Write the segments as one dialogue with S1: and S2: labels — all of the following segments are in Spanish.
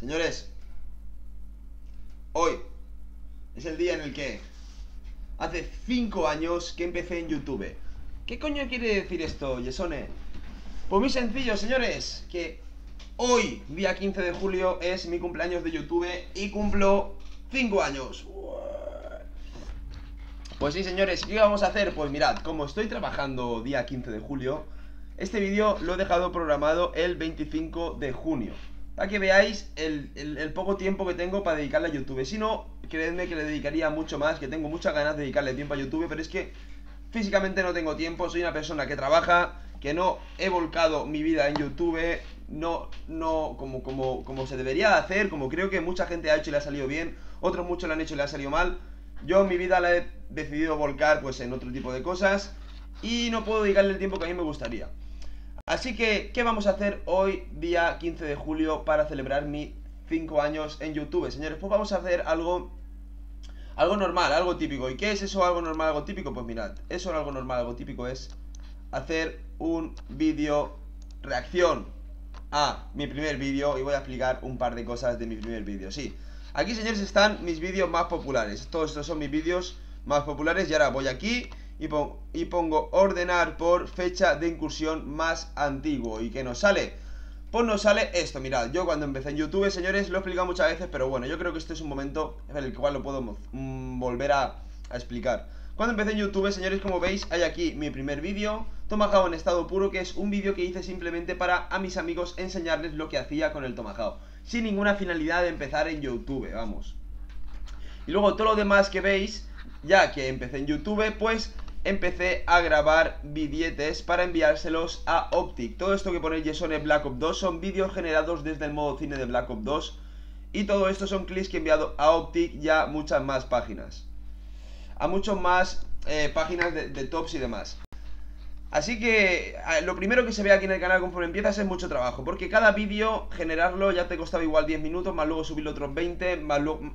S1: Señores, hoy es el día en el que hace 5 años que empecé en YouTube. ¿Qué coño quiere decir esto, Yesone? Pues muy sencillo, señores, que hoy, día 15 de julio, es mi cumpleaños de YouTube y cumplo 5 años. Pues sí, señores, ¿qué vamos a hacer? Pues mirad, como estoy trabajando día 15 de julio, este vídeo lo he dejado programado el 25 de junio. Para que veáis el, poco tiempo que tengo para dedicarle a YouTube. Si no, creedme que le dedicaría mucho más, que tengo muchas ganas de dedicarle tiempo a YouTube, pero es que físicamente no tengo tiempo, soy una persona que trabaja, que no he volcado mi vida en YouTube, no, no, como, como, como se debería hacer, como creo que mucha gente ha hecho y le ha salido bien, otros muchos lo han hecho y le ha salido mal. Yo mi vida la he decidido volcar pues en otro tipo de cosas y no puedo dedicarle el tiempo que a mí me gustaría. Así que, ¿qué vamos a hacer hoy, día 15 de julio, para celebrar mis 5 años en YouTube? Señores, pues vamos a hacer algo algo normal, algo típico. ¿Y qué es eso algo normal, algo típico? Pues mirad, eso algo normal, algo típico es hacer un vídeo reacción a mi primer vídeo y voy a explicar un par de cosas de mi primer vídeo. Sí, aquí señores están mis vídeos más populares. Todos estos son mis vídeos más populares y ahora voy aquí y, pongo ordenar por fecha de incursión más antiguo. ¿Y qué nos sale? Pues nos sale esto, mirad, yo cuando empecé en YouTube, señores, lo he explicado muchas veces, pero bueno, yo creo que este es un momento en el cual lo puedo mm, volver a, explicar. Cuando empecé en YouTube, señores, como veis, hay aquí mi primer vídeo, Tomahawk en estado puro, que es un vídeo que hice simplemente para a mis amigos enseñarles lo que hacía con el Tomahawk, sin ninguna finalidad de empezar en YouTube, vamos. Y luego todo lo demás que veis, ya que empecé en YouTube, pues empecé a grabar billetes para enviárselos a Optic. Todo esto que pone Yesone Black Ops 2 son vídeos generados desde el modo cine de Black Ops 2 y todo esto son clics que he enviado a Optic y a muchas más páginas. A muchas más eh, páginas de, tops y demás. Así que lo primero que se ve aquí en el canal conforme empiezas es mucho trabajo, porque cada vídeo generarlo ya te costaba igual 10 minutos, más luego subirlo otros 20, más luego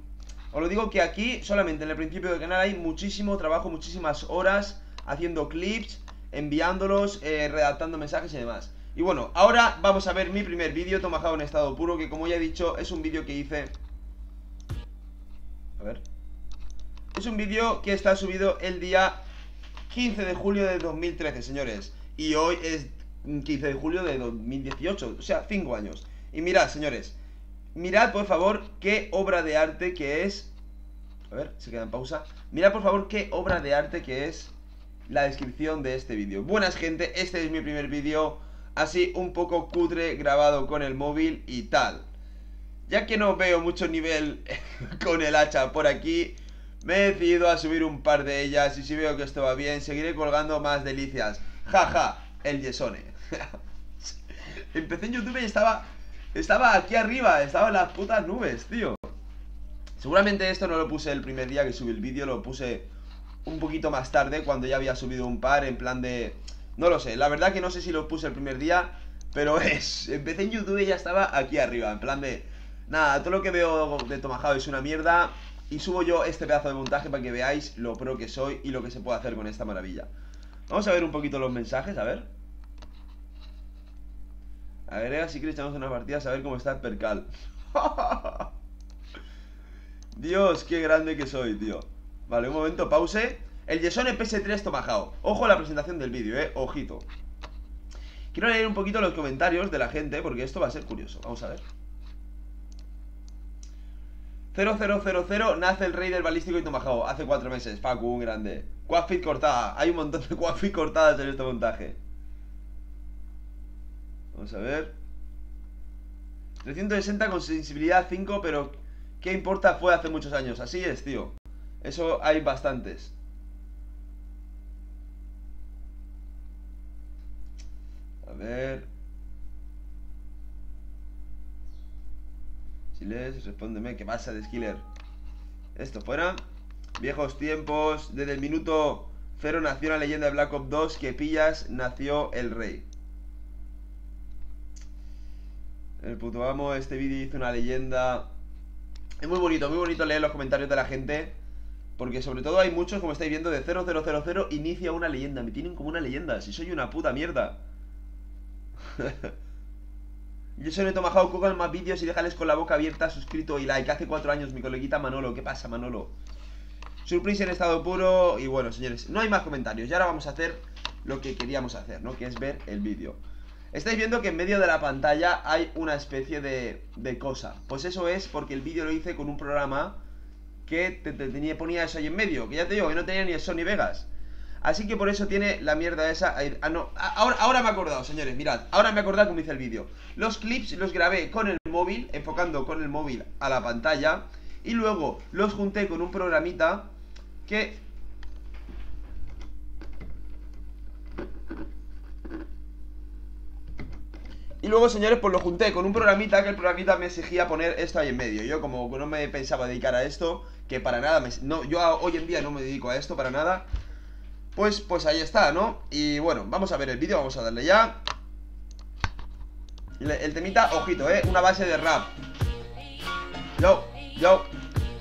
S1: os lo digo que aquí, solamente en el principio del canal hay muchísimo trabajo, muchísimas horas haciendo clips, enviándolos, eh, redactando mensajes y demás. Y bueno, ahora vamos a ver mi primer vídeo tomajado en estado puro, que como ya he dicho, es un vídeo que hice... A ver... Es un vídeo que está subido el día 15 de julio de 2013, señores. Y hoy es 15 de julio de 2018, o sea, 5 años. Y mirad, señores, Mirad, por favor, qué obra de arte que es... A ver, se queda en pausa. Mirad, por favor, qué obra de arte que es la descripción de este vídeo. Buenas, gente, este es mi primer vídeo, así un poco cutre, grabado con el móvil y tal. Ya que no veo mucho nivel con el hacha por aquí, me he decidido a subir un par de ellas y si veo que esto va bien, seguiré colgando más delicias. Jaja, ja, el yesone. Empecé en YouTube y estaba estaba aquí arriba, estaba en las putas nubes, tío. Seguramente esto no lo puse el primer día que subí el vídeo Lo puse un poquito más tarde Cuando ya había subido un par En plan de... No lo sé, la verdad que no sé si lo puse el primer día Pero es... Empecé en YouTube y ya estaba aquí arriba En plan de... Nada, todo lo que veo de Tomahawk es una mierda Y subo yo este pedazo de montaje para que veáis lo pro que soy Y lo que se puede hacer con esta maravilla. Vamos a ver un poquito los mensajes, a ver Agrega si quieres echamos unas partidas a ver cómo está el percal. Dios, qué grande que soy, tío. Vale, un momento, pause. El Yesone PS3 Tomahawk. Ojo a la presentación del vídeo, eh. Ojito. Quiero leer un poquito los comentarios de la gente porque esto va a ser curioso. Vamos a ver. 0000 nace el rey del balístico y Tomahawk. Hace cuatro meses. Paco, un grande. Quadfit cortada. Hay un montón de quadfit cortadas en este montaje. Vamos a ver. 360 con sensibilidad 5 Pero ¿qué importa? Fue hace muchos años. Así es, tío. Eso hay bastantes. A ver. Si lees, respóndeme ¿Qué pasa de Skiller? Esto fuera. Viejos tiempos. Desde el minuto cero nació la leyenda de Black Ops 2 Que pillas, nació el rey el puto amo, este vídeo hizo una leyenda Es muy bonito, muy bonito leer los comentarios de la gente Porque sobre todo hay muchos, como estáis viendo, de 0000 Inicia una leyenda, me tienen como una leyenda Si soy una puta mierda Yo soy Neto Majao, más vídeos y déjales con la boca abierta, suscrito y like. Hace cuatro años mi coleguita Manolo. ¿Qué pasa, Manolo? Surprise en estado puro. Y bueno, señores, no hay más comentarios. Y ahora vamos a hacer lo que queríamos hacer, ¿no? Que es ver el vídeo. Estáis viendo que en medio de la pantalla hay una especie de, de cosa. Pues eso es porque el vídeo lo hice con un programa que te, tenía, ponía eso ahí en medio. Que ya te digo, que no tenía ni Sony Vegas. Así que por eso tiene la mierda esa ah, no, ahora, ahora me he acordado, señores, mirad Ahora me he acordado como hice el vídeo Los clips los grabé con el móvil Enfocando con el móvil a la pantalla Y luego los junté con un programita Que... Y luego, señores, pues lo junté con un programita Que el programita me exigía poner esto ahí en medio. Yo como no me pensaba dedicar a esto Que para nada, me, no, yo hoy en día no me dedico a esto para nada. Pues, pues ahí está, ¿no? Y bueno, vamos a ver el vídeo, vamos a darle ya. El temita, ojito, ¿eh? Una base de rap. Yo, yo.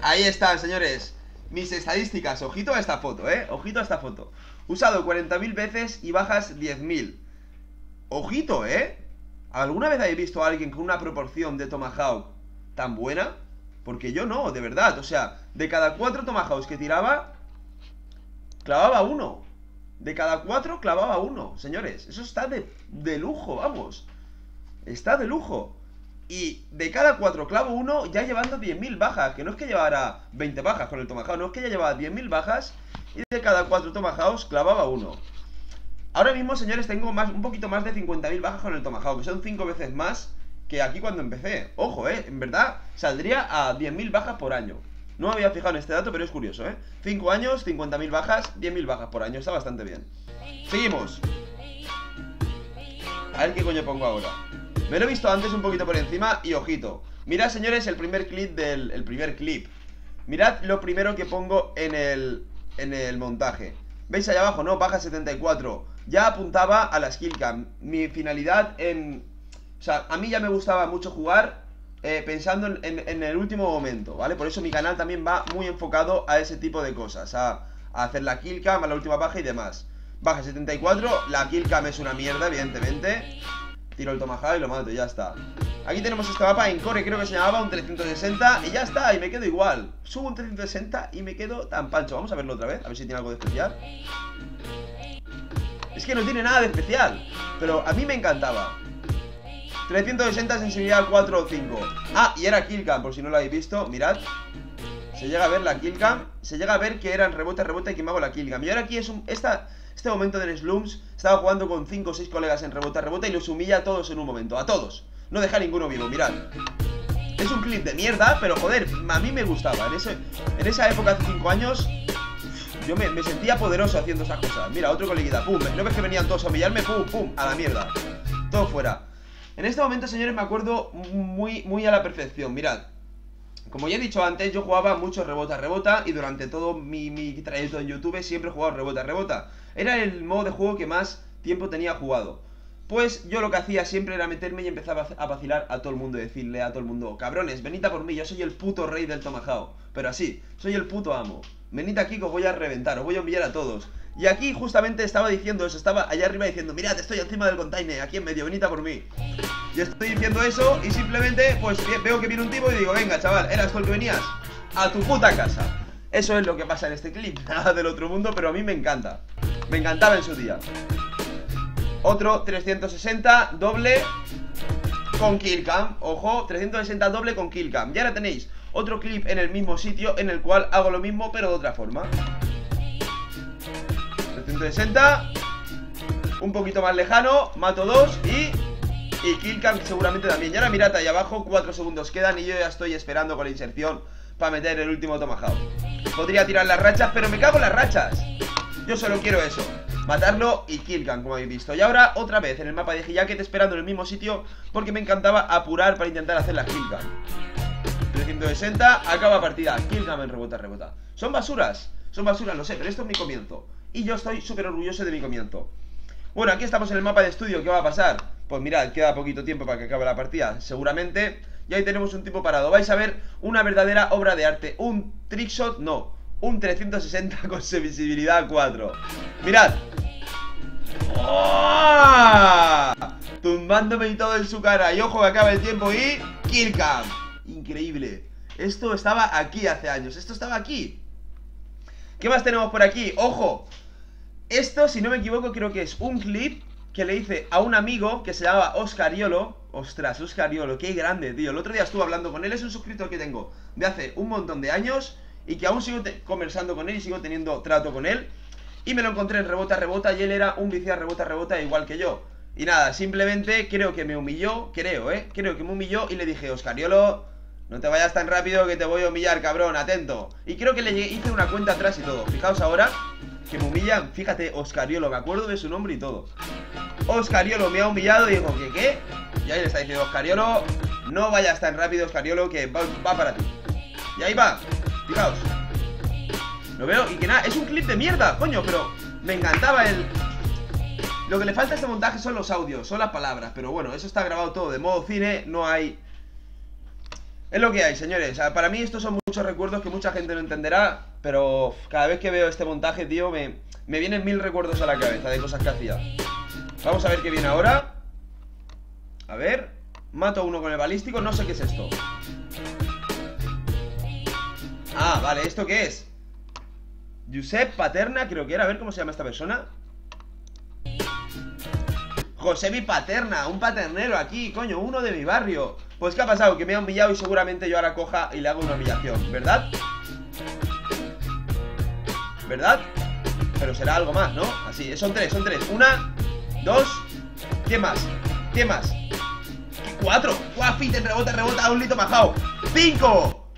S1: Ahí están, señores. Mis estadísticas, ojito a esta foto, ¿eh? Ojito a esta foto. Usado 40.000 veces y bajas 10.000 Ojito, ¿eh? ¿Alguna vez habéis visto a alguien con una proporción de Tomahawk tan buena? Porque yo no, de verdad, o sea, de cada cuatro Tomahawks que tiraba Clavaba uno. De cada cuatro clavaba uno Señores, eso está de, lujo, vamos. Está de lujo. Y de cada cuatro clavo uno ya llevando 10.000 bajas. Que no es que llevara 20 bajas con el Tomahawk No es que ya llevaba 10.000 bajas. Y de cada cuatro Tomahawks clavaba uno Ahora mismo, señores, tengo más, un poquito más de 50.000 bajas con el Tomahawk Que son 5 veces más que aquí cuando empecé. Ojo, eh, en verdad saldría a 10.000 bajas por año. No me había fijado en este dato, pero es curioso, ¿eh? 5 años, 50.000 bajas, 10.000 bajas por año, está bastante bien. Seguimos. A ver qué coño pongo ahora. Me lo he visto antes un poquito por encima y ojito. Mirad, señores, el primer clip del... El primer clip. Mirad lo primero que pongo en el... En el montaje. ¿Veis ahí abajo, no? Baja 74 Ya apuntaba a la skill Mi finalidad en... O sea, a mí ya me gustaba mucho jugar eh, pensando en, el último momento, ¿vale? Por eso mi canal también va muy enfocado a ese tipo de cosas, a, hacer la killcam, a la última baja y demás. Baja 74, la killcam es una mierda, evidentemente. Tiro el tomahawk y lo mato, y ya está. Aquí tenemos este mapa en core, creo que se llamaba un 360 y ya está, y me quedo igual. Subo un 360 y me quedo tan pancho. Vamos a verlo otra vez, a ver si tiene algo de especial. Es que no tiene nada de especial, pero a mí me encantaba. 360 sensibilidad 4 o 5 Ah, y era killcam, por si no lo habéis visto Mirad. Se llega a ver la killcam Se llega a ver que eran rebote, rebote y que me hago la killcam Y ahora aquí es un... Este momento del Slums Estaba jugando con 5 o 6 colegas en rebote, rebote Y los humilla a todos en un momento, a todos. No deja ninguno vivo, mirad. Es un clip de mierda, pero joder A mí me gustaba. En, en esa época, hace 5 años yo me, sentía poderoso haciendo esas cosas Mira, otro coleguita, pum, ¿no ves que venían todos a humillarme? Pum, pum, a la mierda Todo fuera en este momento, señores, me acuerdo muy, muy a la perfección. Mirad, como ya he dicho antes, yo jugaba mucho rebota rebota y durante todo mi, mi trayecto en YouTube siempre he jugado rebota rebota. Era el modo de juego que más tiempo tenía jugado. Pues yo lo que hacía siempre era meterme y empezaba a vacilar a todo el mundo y decirle a todo el mundo, cabrones, venid a por mí, yo soy el puto rey del Tomahawk. Pero así, soy el puto amo. Venid aquí que os voy a reventar, os voy a humillar a todos. Y aquí justamente estaba diciendo eso, estaba allá arriba diciendo, mirad, estoy encima del container, aquí en medio, venita por mí. Y estoy diciendo eso y simplemente, pues veo que viene un tipo y digo, venga, chaval, ¿eras tú el que venías? A tu puta casa. Eso es lo que pasa en este clip, nada del otro mundo, pero a mí me encanta. Me encantaba en su día. Otro 360 doble con killcam. Ojo, 360 doble con killcam. Y ahora tenéis otro clip en el mismo sitio en el cual hago lo mismo pero de otra forma. 360 Un poquito más lejano Mato dos y... Y killcam seguramente también. Y ahora mirad ahí abajo 4 segundos quedan Y yo ya estoy esperando con la inserción Para meter el último tomahawk. Podría tirar las rachas Pero me cago en las rachas. Yo solo quiero eso Matarlo y killcam como habéis visto. Y ahora otra vez en el mapa de Hijacket Esperando en el mismo sitio Porque me encantaba apurar para intentar hacer la killcam 360 Acaba partida Killcam en rebota, rebota Son basuras Son basuras, lo sé Pero esto es mi comienzo y yo estoy súper orgulloso de mi comienzo. Bueno, aquí estamos en el mapa de estudio, ¿qué va a pasar? Pues mirad, queda poquito tiempo para que acabe la partida, seguramente. Y ahí tenemos un tipo parado. Vais a ver una verdadera obra de arte. Un trickshot, no. Un 360 con visibilidad 4. Mirad. ¡Oh! tumbándome y todo en su cara. Y ojo que acaba el tiempo y... Killcam. Increíble. Esto estaba aquí hace años. Esto estaba aquí. ¿Qué más tenemos por aquí? ¡Ojo! Esto, si no me equivoco, creo que es un clip que le hice a un amigo que se llama Oscariolo. Ostras, Oscariolo, qué grande, tío. El otro día estuve hablando con él, es un suscriptor que tengo de hace un montón de años y que aún sigo conversando con él y sigo teniendo trato con él. Y me lo encontré en rebota, rebota y él era un viciado rebota, rebota igual que yo. Y nada, simplemente creo que me humilló, creo, ¿eh? Creo que me humilló y le dije, Oscariolo, no te vayas tan rápido que te voy a humillar, cabrón, atento. Y creo que le hice una cuenta atrás y todo. Fijaos ahora que me humillan. Fíjate, Oscariolo, me acuerdo de su nombre y todo. Oscariolo me ha humillado y dijo, ¿qué qué? Y ahí le está diciendo, Oscariolo, no vayas tan rápido, Oscariolo, que va, para ti. Y ahí va. Fijaos. Lo veo y que nada, es un clip de mierda, coño, pero me encantaba el... Lo que le falta a este montaje son los audios, son las palabras, pero bueno, eso está grabado todo de modo cine, no hay es lo que hay, señores. para mí estos son muchos recuerdos que mucha gente no entenderá, pero cada vez que veo este montaje, tío, me, me vienen mil recuerdos a la cabeza de cosas que hacía. Vamos a ver qué viene ahora. A ver. Mato a uno con el balístico. No sé qué es esto. Ah, vale. ¿Esto qué es? Josep Paterna, creo que era. A ver cómo se llama esta persona. Josebi Paterna, un paternero aquí, coño, uno de mi barrio. Pues ¿qué ha pasado? Que me ha humillado y seguramente yo ahora coja y le hago una humillación, ¿verdad? ¿Verdad? Pero será algo más, ¿no? Así, son tres, son tres. Una, dos, ¿qué más? ¿Qué más? Cuatro. Guafite, rebota, rebota, un lito majao. Cinco.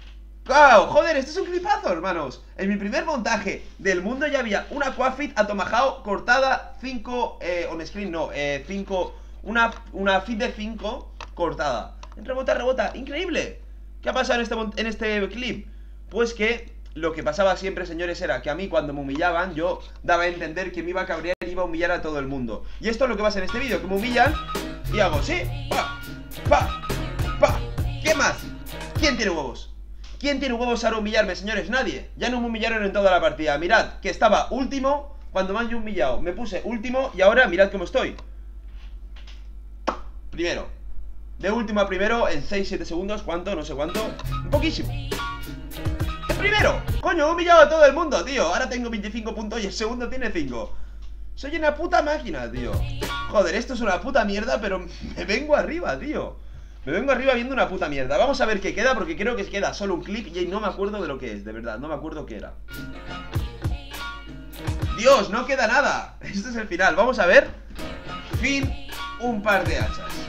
S1: ¡Wow! Joder, esto es un clipazo, hermanos En mi primer montaje del mundo ya había una Quafit atomajao cortada 5, eh, on screen no, 5 eh, una, una fit de 5 cortada Rebota, rebota, increíble ¿Qué ha pasado en este, en este clip? Pues que lo que pasaba siempre, señores, era que a mí cuando me humillaban Yo daba a entender que me iba a cabrear y iba a humillar a todo el mundo Y esto es lo que pasa en este vídeo, que me humillan y hago, sí, pa, pa, pa ¿Qué más? ¿Quién tiene huevos? ¿Quién tiene huevos a humillarme, señores? Nadie. Ya no me humillaron en toda la partida. Mirad, que estaba último cuando me han humillado. Me puse último y ahora mirad cómo estoy. Primero. De último a primero en 6-7 segundos. ¿Cuánto? No sé cuánto. Poquísimo. Primero. Coño, he humillado a todo el mundo, tío. Ahora tengo 25 puntos y el segundo tiene 5. Soy una puta máquina, tío. Joder, esto es una puta mierda, pero me vengo arriba, tío. Me vengo arriba viendo una puta mierda Vamos a ver qué queda porque creo que queda solo un clip Y no me acuerdo de lo que es, de verdad No me acuerdo qué era Dios, no queda nada Este es el final, vamos a ver Fin, un par de hachas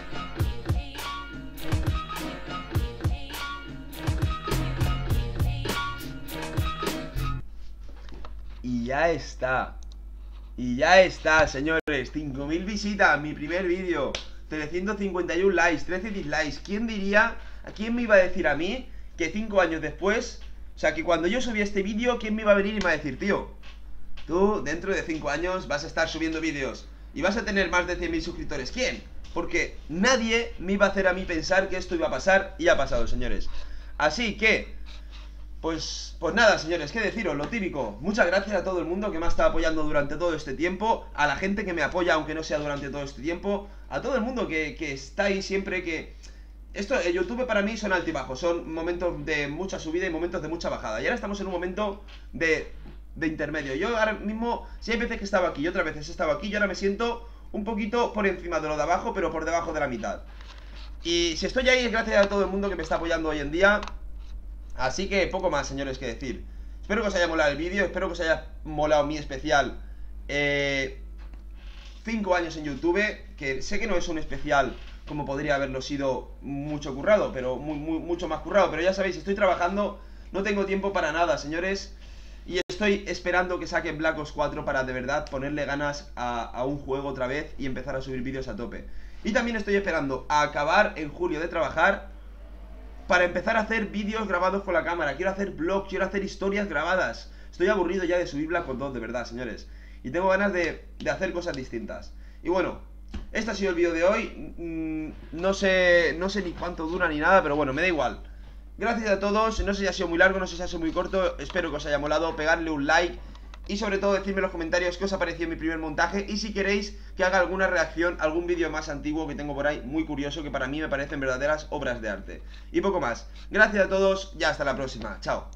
S1: Ya está Y ya está, señores 5.000 visitas, mi primer vídeo 351 likes, 13 dislikes. ¿Quién diría, a quién me iba a decir a mí que 5 años después, o sea, que cuando yo subí este vídeo, ¿quién me iba a venir y me iba a decir, tío, tú dentro de 5 años vas a estar subiendo vídeos y vas a tener más de 100.000 suscriptores? ¿Quién? Porque nadie me iba a hacer a mí pensar que esto iba a pasar y ha pasado, señores. Así que, pues, pues nada, señores, qué deciros, lo típico. Muchas gracias a todo el mundo que me ha estado apoyando durante todo este tiempo, a la gente que me apoya, aunque no sea durante todo este tiempo, a todo el mundo que, está ahí siempre que... Esto, el YouTube para mí son altibajos, son momentos de mucha subida y momentos de mucha bajada. Y ahora estamos en un momento de, de intermedio. Yo ahora mismo, si hay veces que estaba aquí otras veces he estado aquí, yo ahora me siento un poquito por encima de lo de abajo, pero por debajo de la mitad. Y si estoy ahí es gracias a todo el mundo que me está apoyando hoy en día. Así que poco más, señores, que decir. Espero que os haya molado el vídeo, espero que os haya molado mi especial. Eh, cinco años en YouTube, que sé que no es un especial como podría haberlo sido mucho currado, pero muy, mucho más currado. Pero ya sabéis, estoy trabajando, no tengo tiempo para nada, señores. Y estoy esperando que saquen Black Ops 4 para de verdad ponerle ganas a, a un juego otra vez y empezar a subir vídeos a tope. Y también estoy esperando a acabar en julio de trabajar para empezar a hacer vídeos grabados con la cámara. Quiero hacer vlogs, quiero hacer historias grabadas. Estoy aburrido ya de subir Black Ops 2, de verdad, señores. Y tengo ganas de, de hacer cosas distintas. Y bueno, este ha sido el vídeo de hoy. Mm, no sé, no sé ni cuánto dura ni nada, pero bueno, me da igual. Gracias a todos. No sé si ha sido muy largo, no sé si ha sido muy corto. Espero que os haya molado. Pegarle un like. Y sobre todo decidme en los comentarios qué os ha parecido mi primer montaje y si queréis que haga alguna reacción, algún vídeo más antiguo que tengo por ahí, muy curioso, que para mí me parecen verdaderas obras de arte. Y poco más. Gracias a todos y hasta la próxima. Chao.